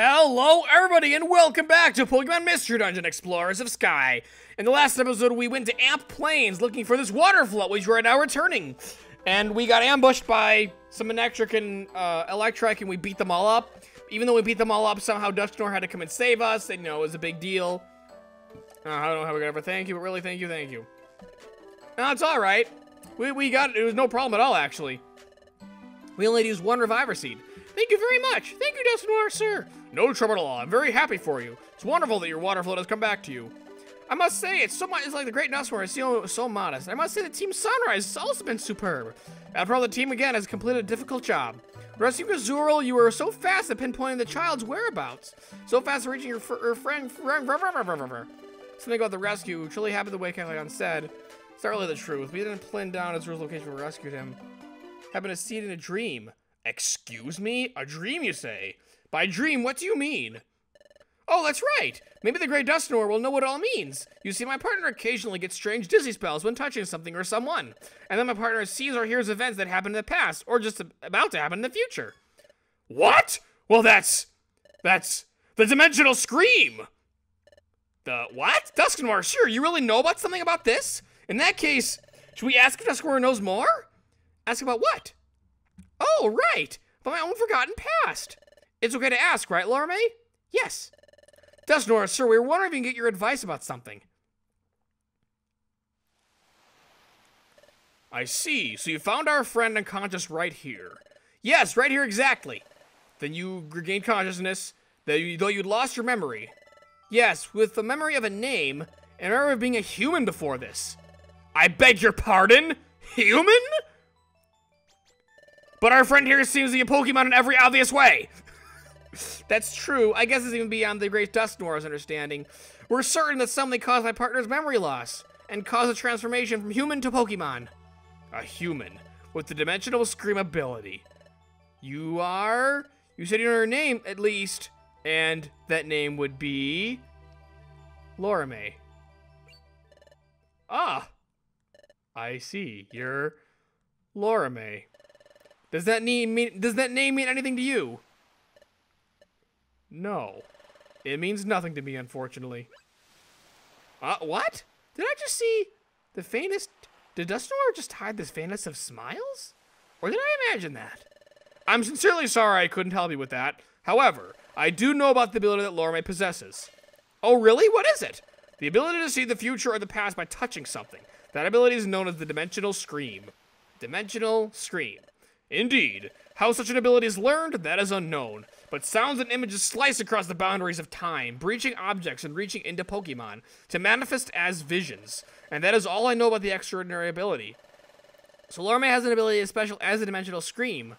Hello, everybody, and welcome back to Pokemon Mystery Dungeon Explorers of Sky. In the last episode, we went to Amp Plains looking for this water float, which we're now returning. And we got ambushed by some Electric and uh, Electric, and we beat them all up. Even though we beat them all up, somehow Dusknoir had to come and save us, and, you know, it was a big deal. Uh, I don't know how we're gonna ever thank you, but really, thank you, thank you. No, it's alright. We, we got it. It was no problem at all, actually. We only used one Reviver Seed. Thank you very much. Thank you, Dusknoir, sir. No trouble at all. I'm very happy for you. It's wonderful that your water float has come back to you. I must say, it's so much. It's like the Great Dusknoir is so, so modest. I must say, the Team Sunrise has also been superb. After all, the team again has completed a difficult job. Rescuing Azurill, you were so fast at pinpointing the child's whereabouts. So fast at reaching your, your friend. Something about the rescue. Truly happy the way Kecleon said. It's not really the truth. We didn't pin down Azurill's location we rescued him. Happened to see it in a dream. Excuse me? A dream, you say? By dream, what do you mean? Oh, that's right. Maybe the Great Dusknoir will know what it all means. You see, my partner occasionally gets strange dizzy spells when touching something or someone. And then my partner sees or hears events that happened in the past, or just about to happen in the future. What? Well, that's... That's... The Dimensional Scream! The what? Dusknoir, sure, you really know about something about this? In that case, should we ask if Dusknoir knows more? Ask about what? Oh, right! About my own forgotten past. It's okay to ask, right, Lorme? Yes. Dusknoir, sir, we were wondering if you can get your advice about something. I see. So you found our friend unconscious right here. Yes, right here exactly. Then you regained consciousness, though, you, though you'd lost your memory. Yes, with the memory of a name, and of being a human before this. I beg your pardon? Human? But our friend here seems to be a Pokemon in every obvious way. That's true. I guess it's even beyond the Great dust Dusknoir's understanding. We're certain that something caused my partner's memory loss and caused a transformation from human to Pokemon. A human with the Dimensional Scream ability. You are? You said you know her name, at least. And that name would be... Lorime. Ah. I see. You're Lorime. Does that name mean does that name mean anything to you? No. It means nothing to me, unfortunately. Uh, what? Did I just see the faintest... Did Dusknoir just hide this faintest of smiles? Or did I imagine that? I'm sincerely sorry I couldn't help you with that. However, I do know about the ability that Lorme possesses. Oh, really? What is it? The ability to see the future or the past by touching something. That ability is known as the Dimensional Scream. Dimensional Scream. Indeed. How such an ability is learned, that is unknown. But sounds and images slice across the boundaries of time, breaching objects and reaching into Pokemon, to manifest as visions. And that is all I know about the extraordinary ability. So Lorme has an ability as special as a Dimensional Scream.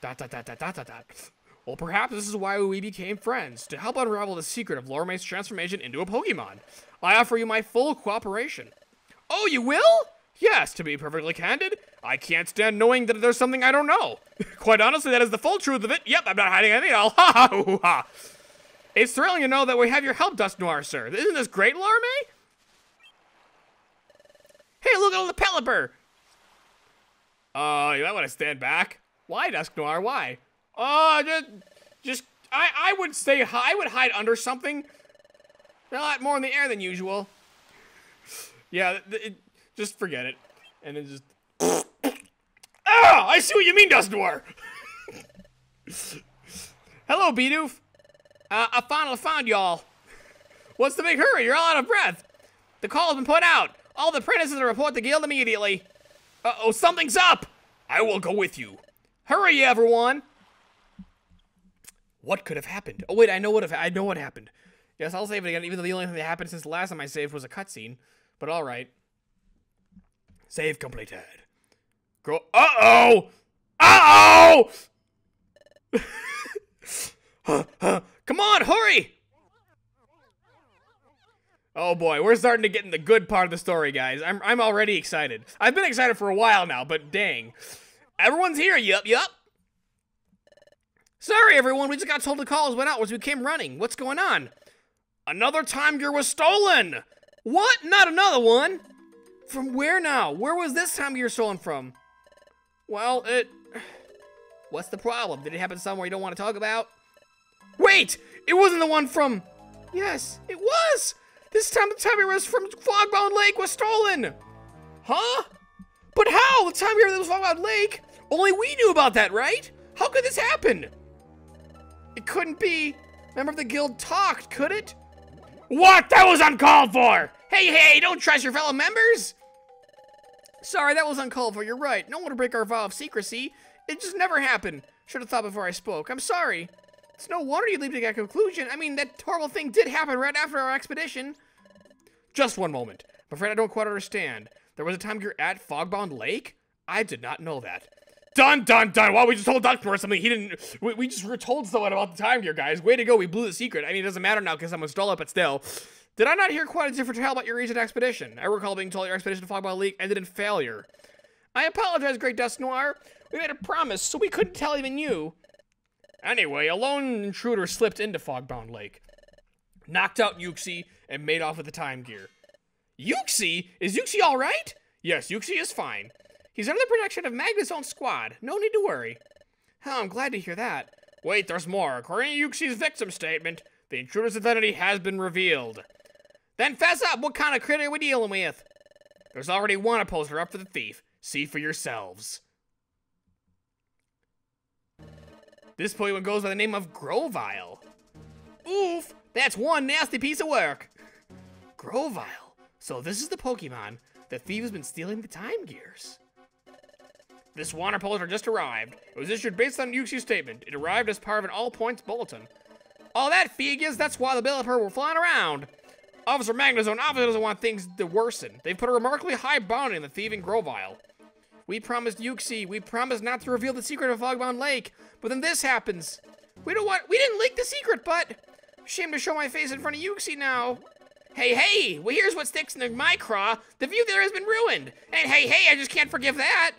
Dot dot dot dot dot dot dot. Well, perhaps this is why we became friends, to help unravel the secret of Lorme's transformation into a Pokemon. I offer you my full cooperation. Oh, you will? Yes, to be perfectly candid, I can't stand knowing that there's something I don't know. Quite honestly, that is the full truth of it. Yep, I'm not hiding anything at all. Ha ha ha. It's thrilling to know that we have your help, Dusknoir, sir. Isn't this great, Larme? Hey, look at all the Pelipper! Uh, you might want to stand back. Why, Dusknoir? Why? Uh, just, just, I, I would say, I would hide under something. A lot more in the air than usual. Yeah, it, just forget it. And then just... ah! I see what you mean, Dusknoir! Hello, Bidoof. Uh, I finally found y'all. What's the big hurry? You're all out of breath. The call has been put out. All the apprentices are report the guild immediately. Uh-oh, something's up. I will go with you. Hurry, everyone. What could have happened? Oh, wait, I know what have, I know what happened. Yes, I'll save it again, even though the only thing that happened since the last time I saved was a cutscene. But all right. Save completed. Go. Uh oh! Uh oh! Come on, hurry! Oh boy, we're starting to get in the good part of the story, guys. I'm, I'm already excited. I've been excited for a while now, but dang. Everyone's here, yup, yup. Sorry, everyone, we just got told the calls went out as we came running. What's going on? Another time gear was stolen! What? Not another one? From where now? Where was this time gear stolen from? Well, it... What's the problem? Did it happen somewhere you don't want to talk about? Wait! It wasn't the one from... Yes, it was! This time the time was from Fogbound Lake was stolen! Huh? But how? The time mirror that was Fogbound Lake? Only we knew about that, right? How could this happen? It couldn't be... Member of the guild talked, could it? What? That was uncalled for! Hey, hey, don't trust your fellow members! Sorry, that was uncalled for, you're right. No one would break our vow of secrecy. It just never happened. Should have thought before I spoke. I'm sorry. It's no wonder you leaped to that conclusion. I mean, that horrible thing did happen right after our expedition. Just one moment. I'm afraid I don't quite understand. There was a time you're at Fogbound Lake? I did not know that. Dun dun dun! Well, we just told Dusknoir something he didn't. We, we just were told someone about the time here, guys. Way to go! We blew the secret. I mean, it doesn't matter now because I'm stole it, but still. Did I not hear quite a different tale about your recent expedition? I recall being told your expedition to Fogbound Lake ended in failure. I apologize, Great Dusknoir. We made a promise, so we couldn't tell even you. Anyway, a lone intruder slipped into Fogbound Lake, knocked out Uxie, and made off with the time gear. Uxie? Is Uxie alright? Yes, Uxie is fine. He's under the protection of Magnezone's own squad. No need to worry. Oh, I'm glad to hear that. Wait, there's more. According to Uxie's victim statement, the intruder's identity has been revealed. Then fess up, what kind of critter are we dealing with? There's already one opposer up for the thief. See for yourselves. This Pokemon goes by the name of Grovyle. Oof, that's one nasty piece of work. Grovyle. So this is the Pokemon the thief has been stealing the time gears. This water poster just arrived. It was issued based on Uxie's statement. It arrived as part of an all points bulletin. All that figures, that's why the Pelipper were flying around. Officer Magnezone obviously doesn't want things to worsen. They've put a remarkably high bounty on the thieving Grovyle. We promised Uxie, we promised not to reveal the secret of Fogbound Lake, but then this happens. We don't want, we didn't leak the secret, but shame to show my face in front of Uxie now. Hey, hey, well here's what sticks in my craw. The view there has been ruined. And hey, hey, I just can't forgive that.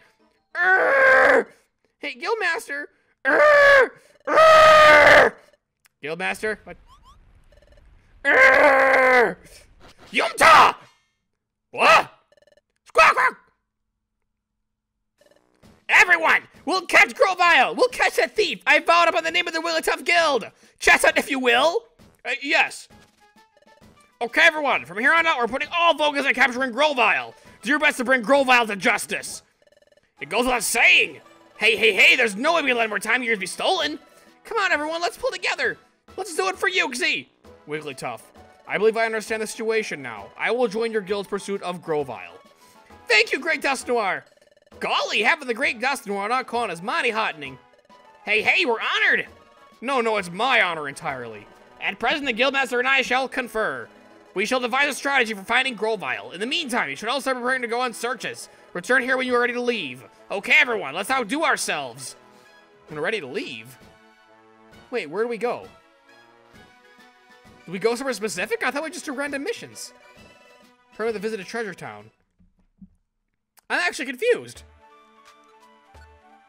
Urgh! Hey, Guildmaster. Urgh! Urgh! Guildmaster? What? Yumta! What? Squawk, squawk! Everyone! We'll catch Grovyle! We'll catch that thief! I vowed upon the name of the Wigglytuff Guild! Chatot, if you will! Uh, yes. Okay, everyone, from here on out, we're putting all focus on capturing Grovyle. Do your best to bring Grovyle to justice. It goes without saying. Hey, hey, hey, there's no way we let more time gears be stolen. Come on, everyone, let's pull together. Let's do it for Uxie. Wigglytuff, I believe I understand the situation now. I will join your guild's pursuit of Grovyle. Thank you, Great Dusknoir. Golly, having the Great Dusknoir not calling is mighty heartening. Hey, hey, we're honored. No, no, it's my honor entirely. At present, the Guildmaster and I shall confer. We shall devise a strategy for finding Grovyle. In the meantime, you should all start preparing to go on searches. Return here when you are ready to leave. Okay, everyone, let's outdo ourselves. When we're ready to leave? Wait, where do we go? Do we go somewhere specific? I thought we just do random missions. Permit to visit a treasure town. I'm actually confused.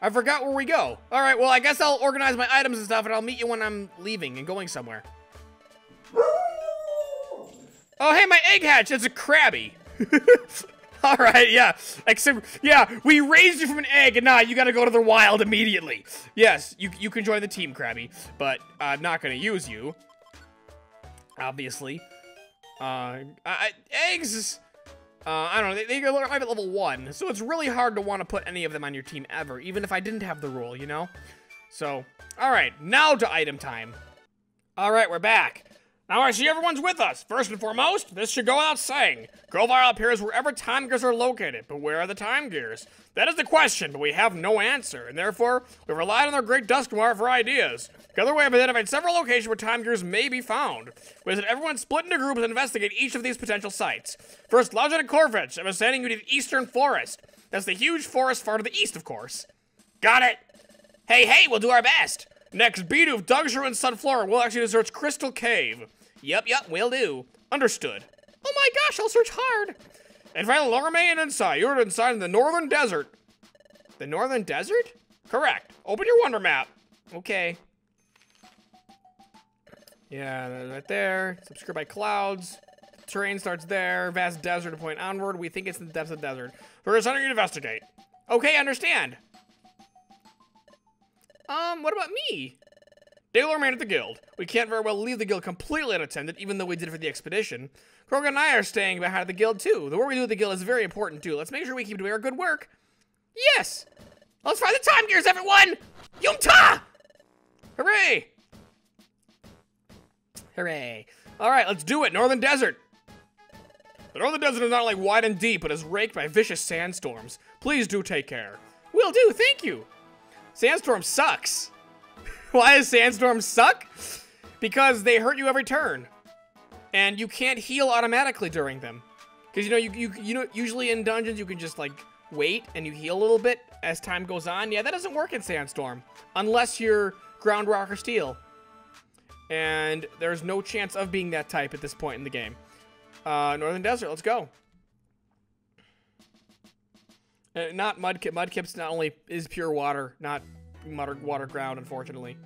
I forgot where we go. All right, well, I guess I'll organize my items and stuff, and I'll meet you when I'm leaving and going somewhere. Oh, hey, my egg hatch. It's a Krabby. All right, yeah. Except, yeah, we raised you from an egg, and now you gotta go to the wild immediately. Yes, you, you can join the team, Krabby, but I'm not gonna use you. Obviously. Uh, I, eggs, uh, I don't know, they, they arrive at level 1, so it's really hard to want to put any of them on your team ever, even if I didn't have the rule, you know? So, alright, now to item time. Alright, we're back. Now I see everyone's with us. First and foremost, this should go without saying. Grovyle appears wherever time gears are located, but where are the time gears? That is the question, but we have no answer, and therefore, we've relied on our great Dusknoir for ideas. Together we have identified several locations where time gears may be found. We said everyone split into groups and investigate each of these potential sites. First, Lieutenant Corphish, I'm sending you to the Eastern Forest. That's the huge forest far to the east, of course. Got it. Hey, hey, we'll do our best. Next, Bidoof, Dugtrio, and Sunflora will actually search Crystal Cave. Yep, yep, will do. Understood. Oh my gosh, I'll search hard. And finally, Lorme and Inside. You're inside in the Northern Desert. The Northern Desert? Correct. Open your Wonder Map. Okay. Yeah, right there. Subscribe by clouds. Terrain starts there. Vast desert to point onward. We think it's in the depths of the desert. We're going to investigate. Okay, understand. Um, what about me? Day will remain at the guild. We can't very well leave the guild completely unattended, even though we did it for the expedition. Croagunk and I are staying behind at the guild too. The work we do at the guild is very important too. Let's make sure we keep doing our good work. Yes! Let's find the time gears, everyone! Yumta! Hooray! Hooray. Alright, let's do it. Northern Desert. The Northern Desert is not only wide and deep, but is raked by vicious sandstorms. Please do take care. Will do, thank you. Sandstorm sucks. Why does Sandstorm suck? Because they hurt you every turn. And you can't heal automatically during them. Because, you know, you, you, you know, usually in dungeons you can just, like, wait and you heal a little bit as time goes on. Yeah, that doesn't work in Sandstorm. Unless you're Ground Rock or Steel. And there's no chance of being that type at this point in the game. Uh, Northern Desert, let's go. Uh, not Mudkip. Mudkip's not only is pure water, not water, water ground, unfortunately.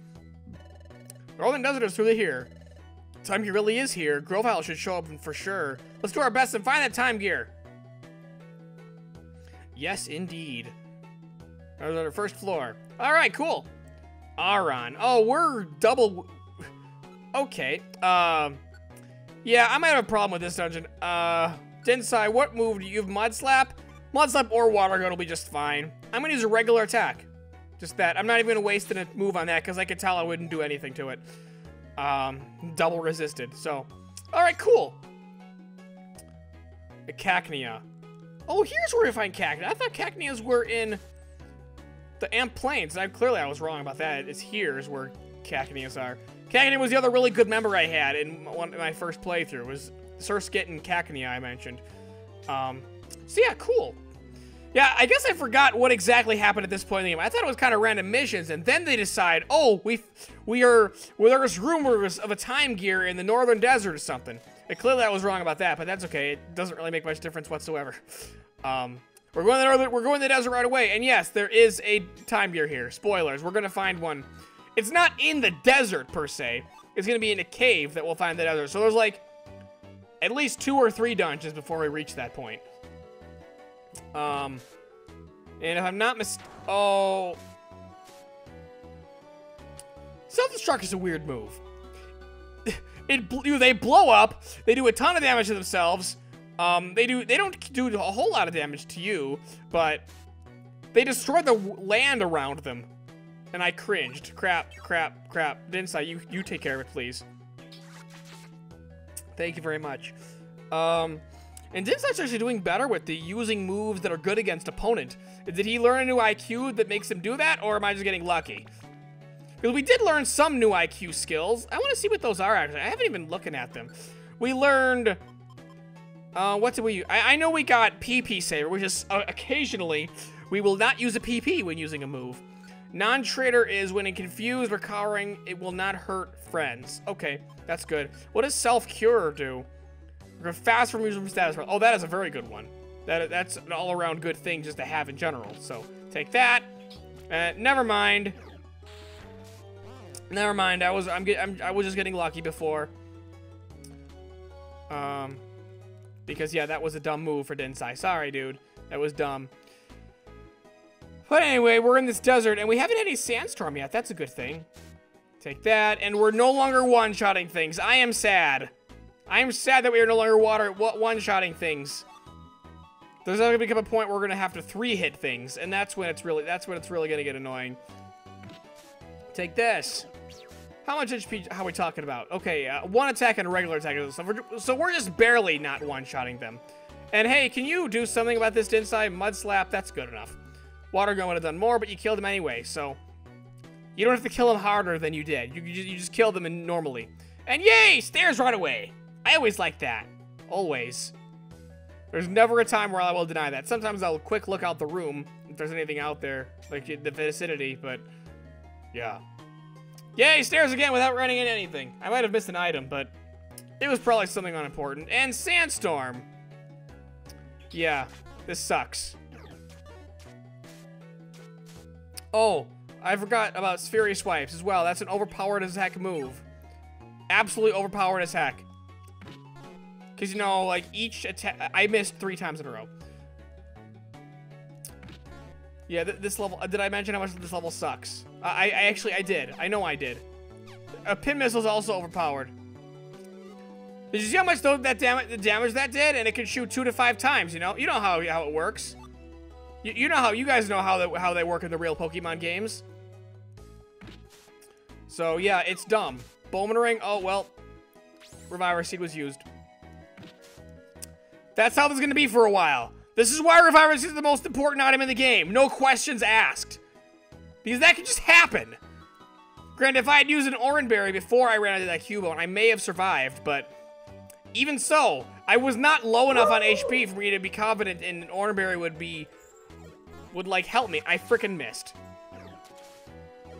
Northern Desert is through here. Time Gear really is here. Grove Grovyle should show up for sure. Let's do our best and find that Time Gear. Yes, indeed. On the first floor. All right, cool. Aron. Oh, we're double... Okay. Um... Yeah, I might have a problem with this dungeon. Uh... Densai, what move do you have? Mud Slap? Mud Slap or Water Gun will be just fine. I'm gonna use a regular attack. Just that. I'm not even gonna waste a move on that because I could tell I wouldn't do anything to it. Um, double resisted. So, all right, cool. The Cacnea. Oh, here's where we find Cacnea. I thought Cacneas were in the Amp Plains. I clearly I was wrong about that. It's here is where Cacneas are. Cacnea was the other really good member I had in one my first playthrough. Was Surskit and Cacnea I mentioned. Um, so yeah, cool. Yeah, I guess I forgot what exactly happened at this point in the game. I thought it was kind of random missions, and then they decide, oh, we we are well, there's rumors of a time gear in the northern desert or something. And clearly I was wrong about that, but that's okay. It doesn't really make much difference whatsoever. Um, we're going to the northern, we're going to the desert right away, and yes, there is a time gear here. Spoilers, we're gonna find one. It's not in the desert per se. It's gonna be in a cave that we'll find the desert. So there's like at least two or three dungeons before we reach that point. Um, and if I'm not mis- oh. Self-destruct is a weird move. it they blow up, they do a ton of damage to themselves. Um, they do they don't do a whole lot of damage to you, but they destroy the land around them. And I cringed. Crap, crap, crap. Dinsai, you you take care of it, please. Thank you very much. Um, and Dinsai's actually doing better with the using moves that are good against opponent. Did he learn a new IQ that makes him do that, or am I just getting lucky? Because we did learn some new IQ skills. I want to see what those are, actually. I haven't even looking at them. We learned... Uh, what did we use? I, I know we got PP Saver, which is uh, occasionally we will not use a PP when using a move. Non-traitor is when in confused recovering, it will not hurt friends. Okay, that's good. What does self-cure do? Fast from using status. Oh, that is a very good one. That That's an all-around good thing just to have in general. So, take that. Uh, never mind. Never mind. I was I'm, get, I'm I was just getting lucky before. Um, because yeah, that was a dumb move for Densai. Sorry, dude. That was dumb. But anyway, we're in this desert, and we haven't had any sandstorm yet. That's a good thing. Take that, and we're no longer one-shotting things. I am sad. I am sad that we are no longer water one-shotting things. There's to become a point where we're to have to three-hit things, and that's when it's really that's when it's really to get annoying. Take this. How much HP how are we talking about? Okay, uh, one attack and a regular attack. So we're, so we're just barely not one-shotting them. And hey, can you do something about this Dinsai? Mud Slap, that's good enough. Water Gun would have done more, but you killed him anyway, so... You don't have to kill him harder than you did. You, you, you just killed normally. And yay! Stairs right away! I always like that. Always. There's never a time where I will deny that. Sometimes I'll quick look out the room if there's anything out there, like the vicinity, but yeah. Yay, stairs again without running into anything. I might have missed an item, but it was probably something unimportant. And Sandstorm. Yeah, this sucks. Oh, I forgot about Fury Swipes as well. That's an overpowered attack move. Absolutely overpowered attack. Because, you know, like, each attack... I missed three times in a row. Yeah, th this level... Did I mention how much this level sucks? Uh, I, I actually... I did. I know I did. a pin missile is also overpowered. Did you see how much that damage the damage that did? And it can shoot two to five times. You know, you know how how it works. You, you know how you guys know how they, how they work in the real Pokemon games. So yeah, it's dumb. Bowman Oh well, Reviver Seed was used. That's how this is gonna be for a while. This is why Reviver Seed is the most important item in the game. No questions asked. Because that could just happen. Granted, if I had used an Oran Berry before I ran into that Cubone, I may have survived, but even so, I was not low enough on HP for me to be confident in an Oran Berry would be, would like help me. I freaking missed. Oh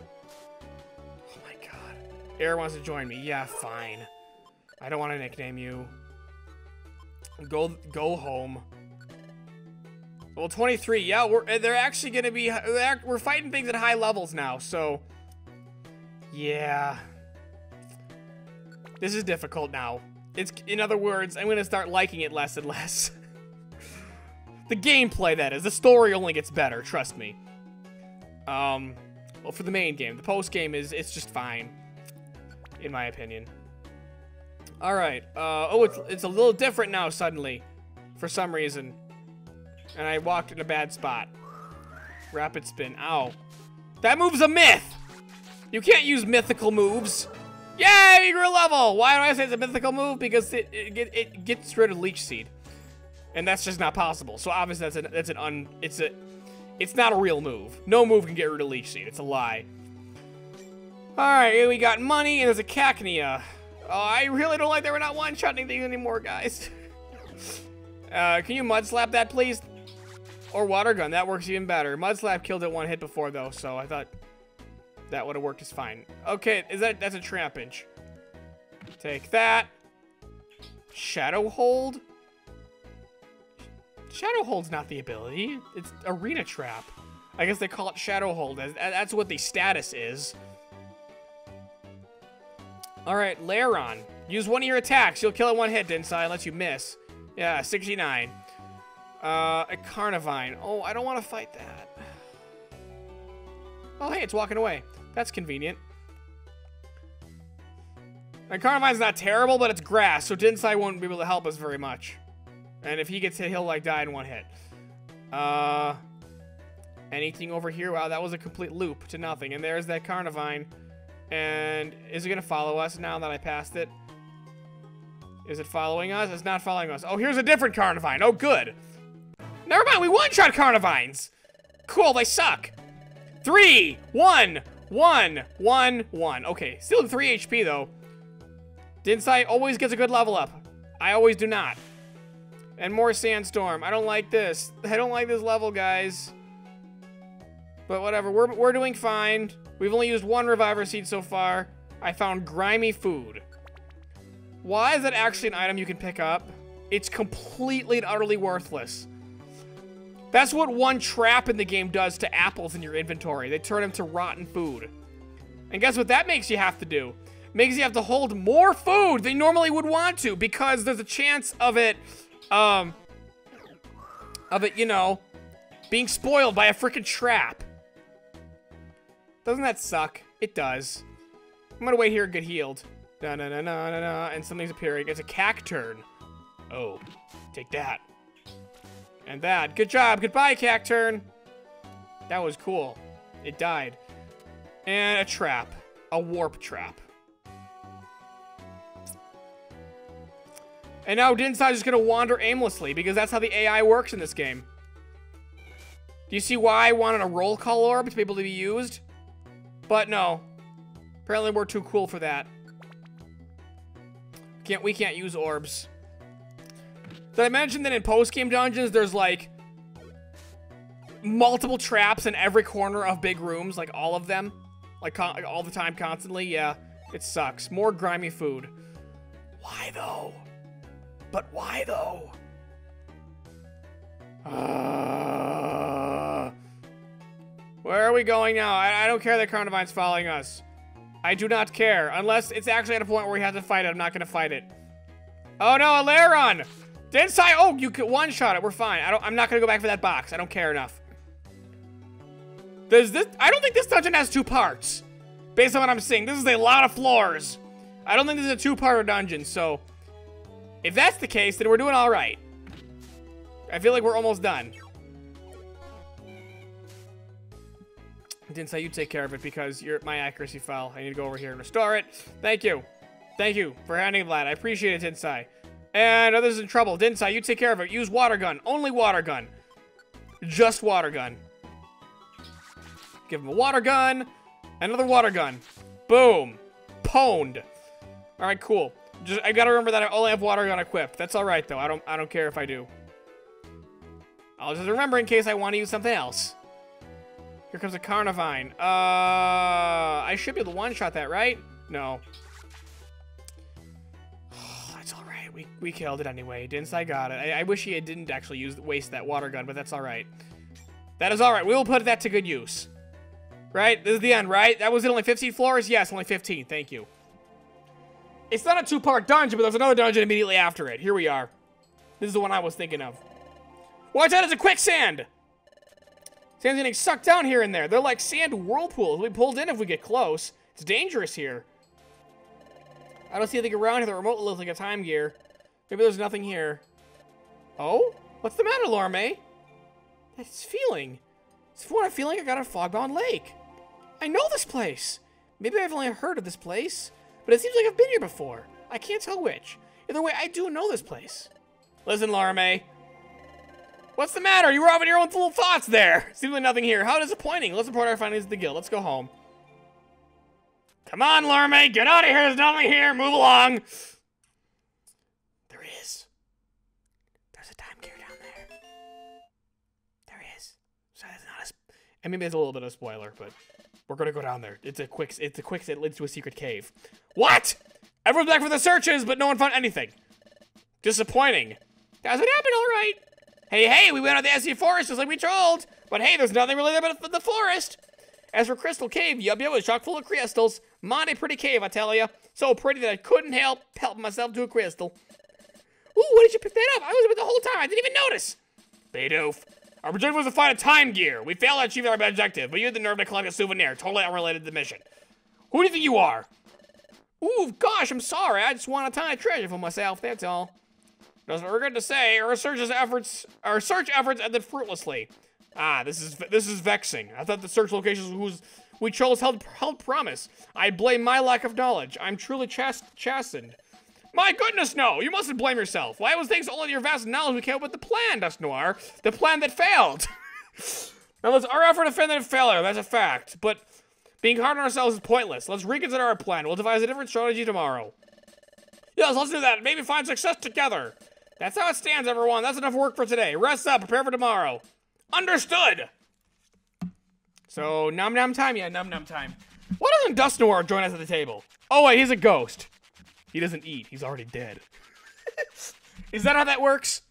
my god. Air wants to join me. Yeah, fine. I don't want to nickname you. Go, go home. Well, 23. Yeah, we're they're actually gonna be. We're fighting things at high levels now, so yeah. This is difficult now. It's, in other words, I'm gonna start liking it less and less. the gameplay, that is. The story only gets better, trust me. Um, well, for the main game. The post game is, it's just fine. In my opinion. Alright, uh, oh, it's, it's a little different now, suddenly. For some reason. And I walked in a bad spot. Rapid spin, ow. That move's a myth! You can't use mythical moves. Yay, you grew level! Why do I say it's a mythical move? Because it, it, it gets rid of Leech Seed. And that's just not possible. So obviously that's an, that's an un... It's a... It's not a real move. No move can get rid of Leech Seed. It's a lie. Alright, we got money and there's a Cacnea. Oh, I really don't like that we're not one-shotting things anymore, guys. uh, can you Mud Slap that, please? Or Water Gun. That works even better. Mud Slap killed it one hit before, though, so I thought that would have worked just fine. Okay, is that that's a Trapinch. Take that. Shadow Hold? Shadow Hold's not the ability. It's Arena Trap. I guess they call it Shadow Hold. That's what the status is. Alright, Lairon. Use one of your attacks. You'll kill it one hit, Dinsai, unless you miss. Yeah, 69. Uh, a Carnivine. Oh, I don't want to fight that. Oh, hey, it's walking away. That's convenient. And Carnivine's not terrible, but it's grass, so Densai won't be able to help us very much. And if he gets hit, he'll, like, die in one hit. Uh... Anything over here? Wow, that was a complete loop to nothing. And there's that Carnivine. And is it going to follow us now that I passed it? Is it following us? It's not following us. Oh, here's a different Carnivine. Oh, good. Never mind, we one-shot Carnivines. Cool, they suck. Three, one, one, one, one. Okay, still 3 HP, though. Dinsai always gets a good level up. I always do not. And more Sandstorm. I don't like this. I don't like this level, guys. But whatever, we're, we're doing fine. We've only used one Reviver Seed so far. I found Grimy Food. Why is that actually an item you can pick up? It's completely and utterly worthless. That's what one trap in the game does to apples in your inventory. They turn them to rotten food. And guess what that makes you have to do? Makes you have to hold more food than you normally would want to because there's a chance of it, um, of it, you know, being spoiled by a freaking trap. Doesn't that suck? It does. I'm gonna wait here and get healed. Na na na na na na, and something's appearing. It's a cacturn. Oh, take that. And that. Good job. Goodbye, Cacturn. That was cool. It died. And a trap. A warp trap. And now Dinsai is going to wander aimlessly because that's how the AI works in this game. Do you see why I wanted a roll call orb to be able to be used? But no. Apparently we're too cool for that. Can't we can't use orbs. Did I mention that in post-game dungeons, there's like multiple traps in every corner of big rooms, like all of them, like, like all the time, constantly? Yeah, it sucks. More grimy food. Why though? But why though? Where are we going now? I, I don't care that Carnivine's following us. I do not care. Unless it's actually at a point where we have to fight it, I'm not going to fight it. Oh no, a Lairon! Dinsai, oh, you can one-shot it. We're fine. I don't, I'm not gonna go back for that box. I don't care enough. Does this, I don't think this dungeon has two parts. Based on what I'm seeing, this is a lot of floors. I don't think this is a two-parter dungeon, so... If that's the case, then we're doing alright. I feel like we're almost done. Didn't say you take care of it because you're my accuracy fell. I need to go over here and restore it. Thank you. Thank you for handing that. I appreciate it, Dinsai. And others in trouble. Dinsai, you take care of it. Use water gun. Only water gun. Just water gun. Give him a water gun. Another water gun. Boom. Pwned. Alright, cool. Just I gotta remember that I only have water gun equipped. That's alright though. I don't I don't care if I do. I'll just remember in case I want to use something else. Here comes a Carnivine. Uh I should be able to one-shot that, right? No. that's alright. We we killed it anyway. Didn't I got it. I, I wish he didn't actually use waste that water gun, but that's alright. That is alright. We will put that to good use. Right? This is the end, right? That was it only 15 floors? Yes, only 15. Thank you. It's not a two-part dungeon, but there's another dungeon immediately after it. Here we are. This is the one I was thinking of. Watch out, it's a quicksand! Sand's getting sucked down here and there. They're like sand whirlpools. We pulled in if we get close. It's dangerous here. I don't see anything around here The remote looks like a time gear. Maybe there's nothing here. Oh? What's the matter, Lorme? That's feeling. It's for a feeling I got a Fogbound Lake. I know this place. Maybe I've only heard of this place, but it seems like I've been here before. I can't tell which. Either way, I do know this place. Listen, Laura What's the matter? You were having your own little thoughts there. Seems like nothing here. How disappointing. Let's report our findings to the guild. Let's go home. Come on, Laura Get out of here. There's nothing here. Move along. There is. There's a time gear down there. There is. So that's not a... And maybe it's a little bit of a spoiler, but... We're gonna go down there. It's a quick. It's a quick that leads to a secret cave. What? Everyone's back for the searches, but no one found anything. Disappointing. That's what happened, all right. Hey, hey, we went out the SC forest just like we told. But hey, there's nothing really there but the forest. As for Crystal Cave, yup, yup, it was chock full of crystals. Mighty pretty cave, I tell ya. So pretty that I couldn't help help myself to a crystal. Ooh, why did you pick that up? I was with the whole time. I didn't even notice. Bidoof. Our objective was to find a time gear. We failed to achieve our objective, but you had the nerve to collect a souvenir, totally unrelated to the mission. Who do you think you are? Ooh, gosh, I'm sorry. I just want a tiny treasure for myself, that's all. Doesn't regret to say, our search efforts our search efforts ended fruitlessly. Ah, this is this is vexing. I thought the search locations whose we chose held held promise. I blame my lack of knowledge. I'm truly chast chastened. My goodness, no! You mustn't blame yourself. Why was thanks only to your vast knowledge we came up with the plan, Dusk Noir. The plan that failed. now, let's our effort defend failure. That's a fact. But being hard on ourselves is pointless. Let's reconsider our plan. We'll devise a different strategy tomorrow. Yes, let's do that. Maybe find success together. That's how it stands, everyone. That's enough work for today. Rest up. Prepare for tomorrow. Understood. So, num num time? Yeah, num num time. Why doesn't Dusknoir join us at the table? Oh, wait, he's a ghost. He doesn't eat. He's already dead. Is that how that works?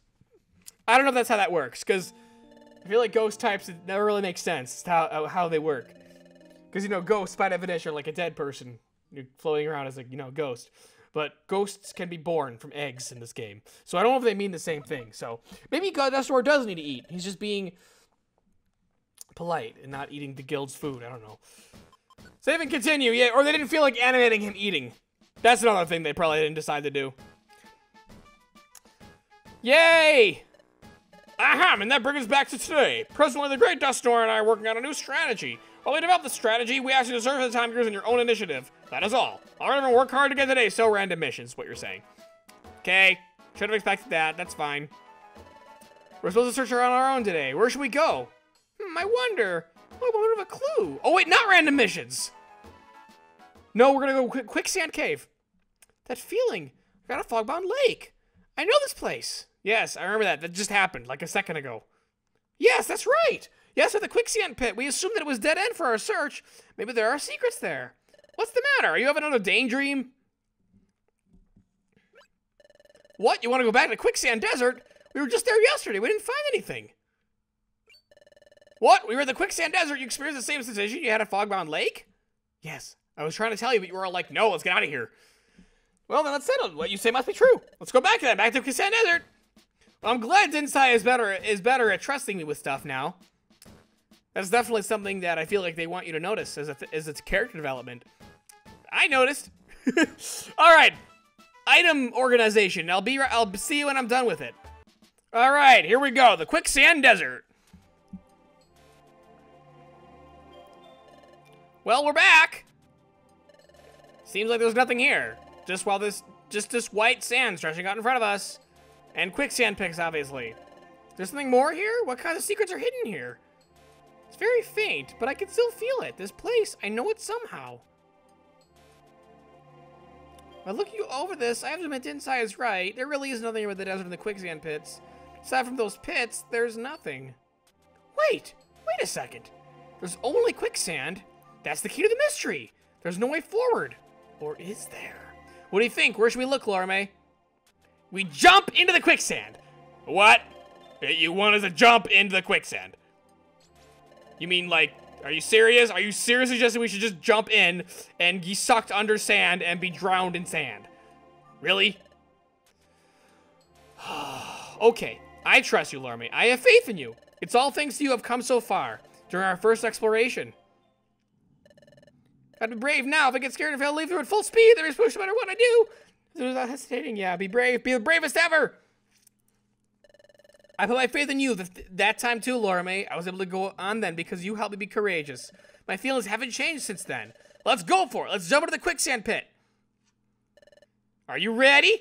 I don't know if that's how that works, because I feel like ghost types, it never really makes sense how, uh, how they work. Because, you know, ghosts, by definition, are like a dead person You're floating around as, like, you know, ghost. But ghosts can be born from eggs in this game. So I don't know if they mean the same thing. So maybe Dusknoir does need to eat. He's just being polite and not eating the guild's food. I don't know. Save and continue. Yeah, or they didn't feel like animating him eating. That's another thing they probably didn't decide to do. Yay! Ahem, and that brings us back to today. Presently, the Great Noir and I are working on a new strategy. While we develop the strategy, we ask you to serve the time gears in your own initiative. That is all. All right, everyone, work hard to get today. So random missions, what you're saying. Okay, should have expected that. That's fine. We're supposed to search around our own today. Where should we go? Hmm, I wonder. Oh, a bit of a clue. Oh, wait, not random missions. No, we're gonna go quick quicksand cave. That feeling. I got a fogbound lake. I know this place. Yes, I remember that. That just happened like a second ago. Yes, that's right. Yes, at the quicksand pit. We assumed that it was dead end for our search. Maybe there are secrets there. What's the matter? Are you having another daydream? What? You want to go back to the Quicksand Desert? We were just there yesterday. We didn't find anything. What? We were in the Quicksand Desert. You experienced the same sensation. You had a fogbound lake? Yes. I was trying to tell you, but you were all like, no, let's get out of here. Well, then let's settle. What you say must be true. Let's go back to that. Back to the Quicksand Desert. Well, I'm glad Dinsai is better is better at trusting me with stuff now. That's definitely something that I feel like they want you to notice as, a as its character development. I noticed. All right. Item organization. I'll be. I'll see you when I'm done with it. All right, here we go. The quicksand desert. Well, we're back. Seems like there's nothing here. Just while this, just this white sand stretching out in front of us, and quicksand picks, obviously. There's something more here? What kind of secrets are hidden here? It's very faint, but I can still feel it. This place, I know it somehow. By looking over this, I have to admit Inside is right. There really is nothing about the desert and the quicksand pits. Aside from those pits, there's nothing. Wait! Wait a second! There's only quicksand. That's the key to the mystery. There's no way forward. Or is there? What do you think? Where should we look, Lorame? We jump into the quicksand. What? You want us to jump into the quicksand? You mean like, are you serious? Are you seriously suggesting we should just jump in and be sucked under sand and be drowned in sand? Really? okay, I trust you, Lorme. I have faith in you. It's all thanks to you have come so far during our first exploration. Gotta be brave now. If I get scared and fail, leave through at full speed. There is push no matter what I do. Without hesitating, yeah, be brave. Be the bravest ever. I put my faith in you. that time too, Laura May. I was able to go on then because you helped me be courageous. My feelings haven't changed since then. Let's go for it. Let's jump into the quicksand pit. Are you ready?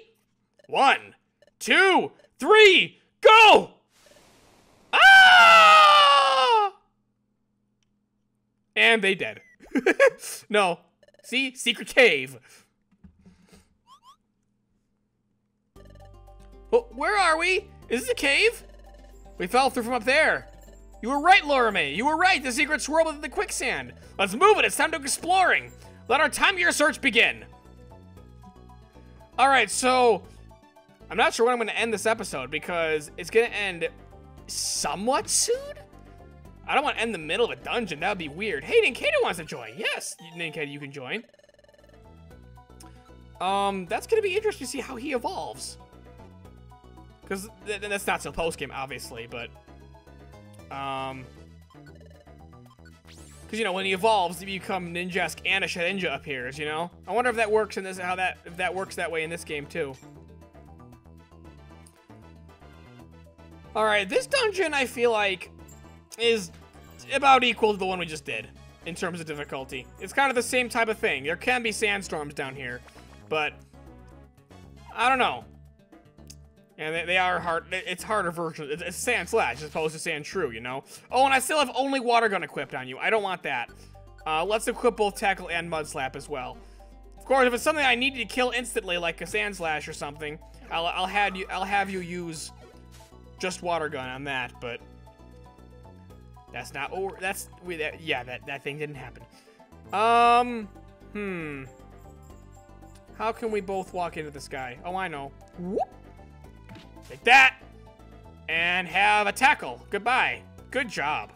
One, two, three, go! Ah! And they dead. no. See? Secret cave. Oh, where are we? Is this a cave? We fell through from up there. You were right, Lorame. You were right. The secret swirl within the quicksand. Let's move it. It's time to exploring. Let our time your search begin. All right, so I'm not sure when I'm going to end this episode because it's going to end somewhat soon. I don't want to end the middle of a dungeon. That would be weird. Hey, Nincada wants to join. Yes, Nincada, you can join. Um, that's going to be interesting to see how he evolves. Because th that's not still post-game, obviously, but... Um... Because, you know, when he evolves, he become Ninjask and a Shedinja appears, you know? I wonder if that works in this, how that, if that works that way in this game, too. Alright, this dungeon, I feel like, is about equal to the one we just did in terms of difficulty. It's kind of the same type of thing. There can be sandstorms down here, but I don't know. And they, they are hard. It's harder version. It's, it's sand slash as opposed to Sandshrew, you know? Oh, and I still have only water gun equipped on you. I don't want that. Uh, let's equip both tackle and mud slap as well. Of course, if it's something I need to kill instantly, like a sand slash or something, I'll, I'll have you I'll have you use just water gun on that. But that's not. Oh, that's we. That, yeah, that that thing didn't happen. Um. Hmm. How can we both walk into the sky? Oh, I know. Whoop. Take that! And have a tackle. Goodbye. Good job.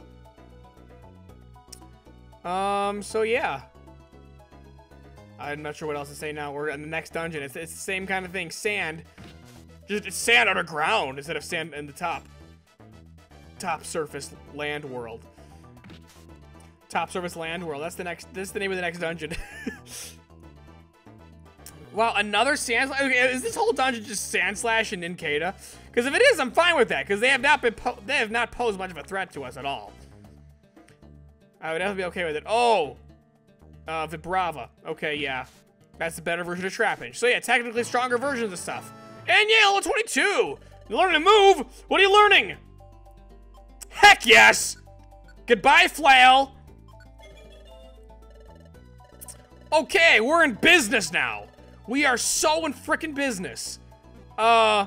Um, so yeah. I'm not sure what else to say now. We're in the next dungeon. It's, it's the same kind of thing. Sand. Just sand underground instead of sand in the top. Top surface land world. Top surface land world. That's the next. This is the name of the next dungeon. Wow, another sand slash? Okay, is this whole dungeon just sand slash and Nincada? Because if it is, I'm fine with that. Because they have not been they have not posed much of a threat to us at all. I would definitely be okay with it. Oh, uh, Vibrava. Okay, yeah, that's the better version of Trapinch. So yeah, technically stronger versions of stuff. And yeah, level 22. You learning to move? What are you learning? Heck yes. Goodbye, Flail. Okay, we're in business now. We are so in freaking business. Uh,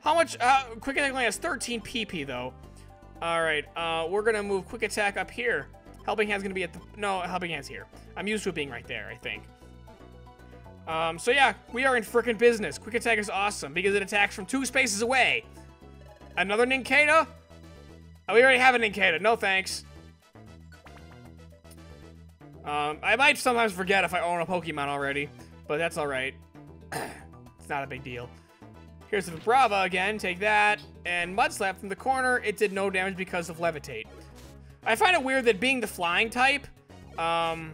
how much? Uh, quick attack only has 13 PP though. All right, uh, we're gonna move quick attack up here. Helping hand's gonna be at the no helping hand's here. I'm used to it being right there. I think. Um, so yeah, we are in freaking business. Quick attack is awesome because it attacks from two spaces away. Another Nincada? Oh, we already have a Nincada. No thanks. Um, I might sometimes forget if I own a Pokemon already, but that's alright. it's not a big deal. Here's the Brava again, take that. And Mud Slap from the corner, it did no damage because of Levitate. I find it weird that being the flying type, um,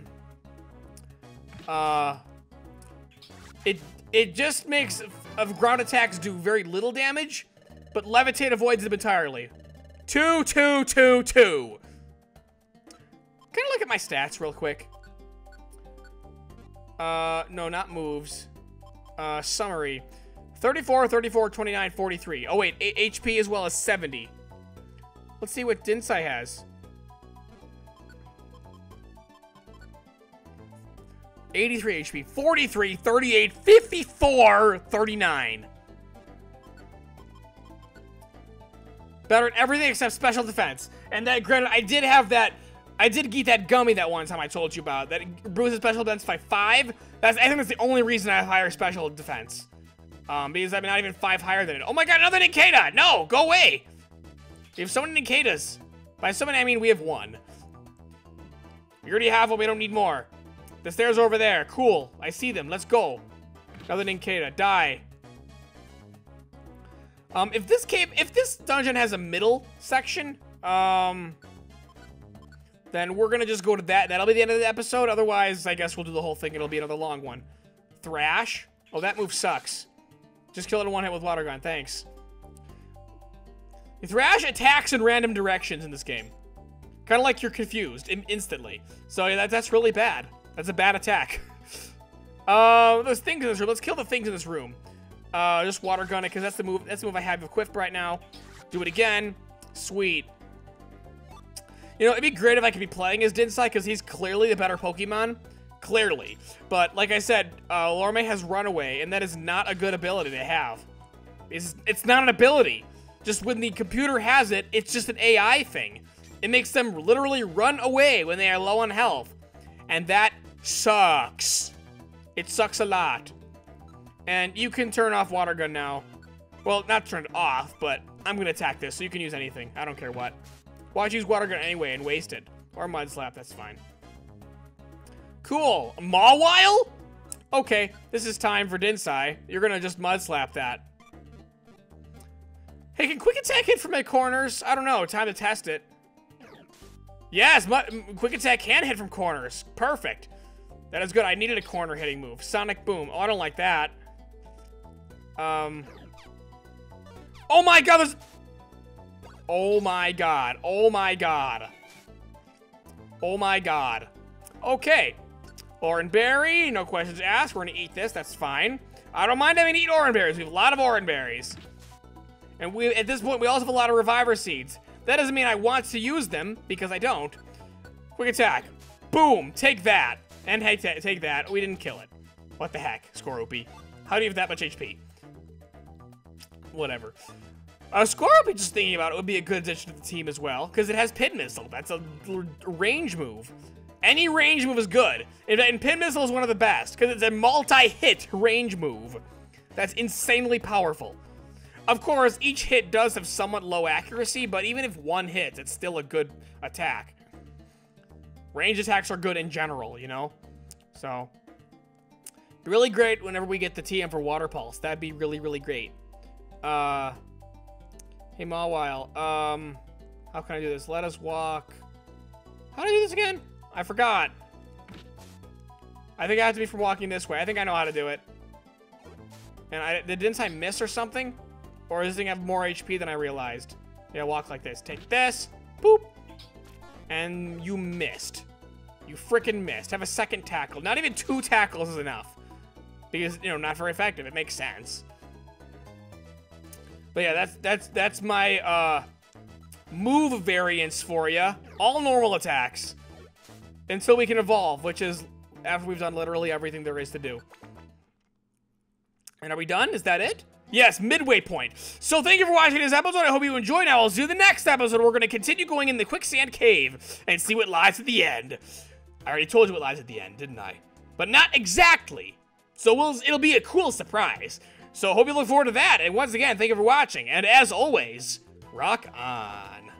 uh, it it just makes of ground attacks do very little damage, but levitate avoids them entirely. Two, two, two, two. Can I look at my stats real quick? Uh, no, not moves. Uh, summary. 34, 34, 29, 43. Oh, wait, HP as well as 70. Let's see what Dinsai has. 83 HP, 43, 38, 54, 39. Better at everything except special defense. And that, granted, I did have that, I did get that gummy that one time I told you about. That bruises special defense by five. That's, I think that's the only reason I have higher special defense. Um, because I'm not even five higher than it. Oh my god, another Nincada! No, go away! We have so many Nincadas. By so many, I mean we have one. We already have one, we don't need more. The stairs over there. Cool. I see them. Let's go. Another Nincada. Die. Um, if this cave, if this dungeon has a middle section, um, then we're gonna just go to that. That'll be the end of the episode. Otherwise, I guess we'll do the whole thing. It'll be another long one. Thrash. Oh, that move sucks. Just kill it in one hit with water gun. Thanks. Thrash attacks in random directions in this game. Kind of like you're confused instantly. So yeah, that, that's really bad. That's a bad attack. uh, those things in this room. Let's kill the things in this room. Uh, just water gun it, because that's the move. That's the move I have equipped right now. Do it again. Sweet. You know, it'd be great if I could be playing as Dinsai, because he's clearly the better Pokemon. Clearly. But, like I said, uh, Lorme has Runaway, and that is not a good ability to have. It's, it's not an ability. Just when the computer has it, it's just an AI thing. It makes them literally run away when they are low on health. And that sucks. It sucks a lot. And you can turn off water gun now. Well, not turned off, but I'm gonna attack this, so you can use anything. I don't care what. Watch use water gun anyway and waste it. Or mud slap, that's fine. Cool. Mawile? Okay, this is time for Dinsai. You're gonna just mud slap that. Hey, can quick attack hit from my corners? I don't know, time to test it. Yes, quick attack can hit from corners. Perfect. That is good. I needed a corner hitting move. Sonic boom. Oh, I don't like that. Um. Oh my god, there's... Oh my god. Oh my god. Oh my god. Okay. Oran berry, no questions asked. We're gonna eat this, that's fine. I don't mind having to eat oran berries. We have a lot of oran berries. And we at this point we also have a lot of reviver seeds. That doesn't mean I want to use them, because I don't. Quick attack. Boom! Take that. And hey, take that. We didn't kill it. What the heck, Skorupi? How do you have that much HP? Whatever. Uh, Skorupi, just thinking about it, would be a good addition to the team as well, because it has Pin Missile. That's a range move. Any range move is good. And Pin Missile is one of the best, because it's a multi-hit range move. That's insanely powerful. Of course, each hit does have somewhat low accuracy, but even if one hits, it's still a good attack. Range attacks are good in general, you know? So, really great whenever we get the TM for Water Pulse. That'd be really, really great. Uh, hey, Mawile, um, how can I do this? Let us walk. How do I do this again? I forgot. I think I have to be from walking this way. I think I know how to do it. And I, didn't I miss or something? Or does this thing have more HP than I realized? Yeah, walk like this. Take this. Boop. And you missed. You freaking missed. Have a second tackle. Not even two tackles is enough. Because, you know, not very effective. It makes sense. But yeah, that's that's that's my uh move variance for you. All normal attacks. Until we can evolve, which is after we've done literally everything there is to do. And are we done? Is that it? Yes, midway point. So thank you for watching this episode. I hope you enjoyed. Now I'll see you the next episode. We're going to continue going in the quicksand cave and see what lies at the end. I already told you what lies at the end, didn't I? But not exactly. So we'll, it'll be a cool surprise. So hope you look forward to that. And once again, thank you for watching. And as always, rock on.